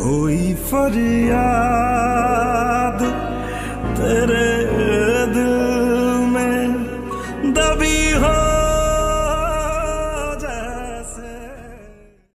कोई फरियाद तेरे दिल में दबी हो।